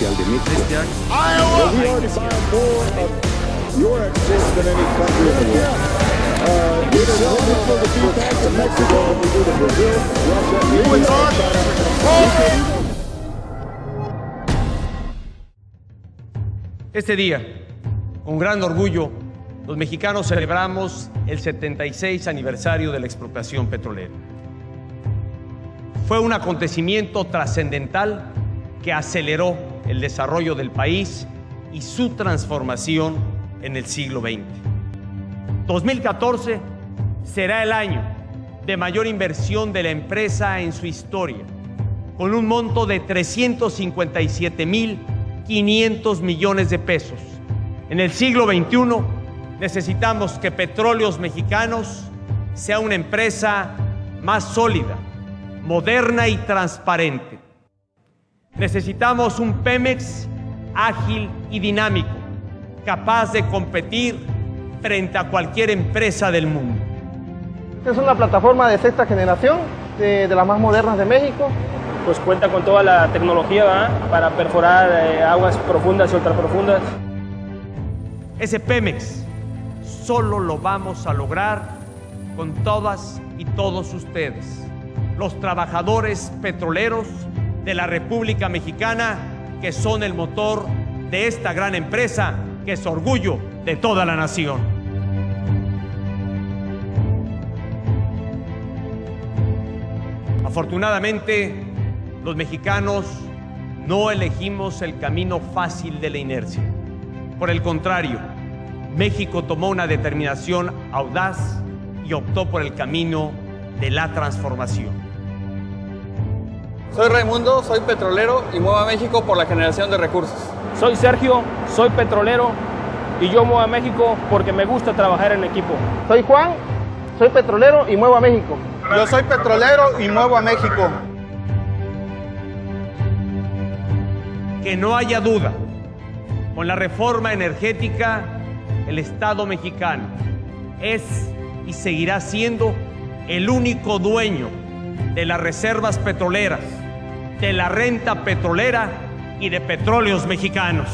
De México. Este día, con gran orgullo, los mexicanos celebramos el 76 aniversario de la expropiación petrolera. Fue un acontecimiento trascendental que aceleró el desarrollo del país y su transformación en el siglo XX. 2014 será el año de mayor inversión de la empresa en su historia, con un monto de 357.500 millones de pesos. En el siglo XXI necesitamos que Petróleos Mexicanos sea una empresa más sólida, moderna y transparente. Necesitamos un Pemex ágil y dinámico, capaz de competir frente a cualquier empresa del mundo. Es una plataforma de sexta generación, de, de las más modernas de México. Pues cuenta con toda la tecnología ¿verdad? para perforar eh, aguas profundas y ultraprofundas. Ese Pemex solo lo vamos a lograr con todas y todos ustedes, los trabajadores petroleros de la República Mexicana, que son el motor de esta gran empresa, que es orgullo de toda la nación. Afortunadamente, los mexicanos no elegimos el camino fácil de la inercia. Por el contrario, México tomó una determinación audaz y optó por el camino de la transformación. Soy Raimundo, soy petrolero y muevo a México por la generación de recursos. Soy Sergio, soy petrolero y yo muevo a México porque me gusta trabajar en equipo. Soy Juan, soy petrolero y muevo a México. Yo soy petrolero y muevo a México. Que no haya duda, con la reforma energética, el Estado mexicano es y seguirá siendo el único dueño de las reservas petroleras, de la renta petrolera y de petróleos mexicanos.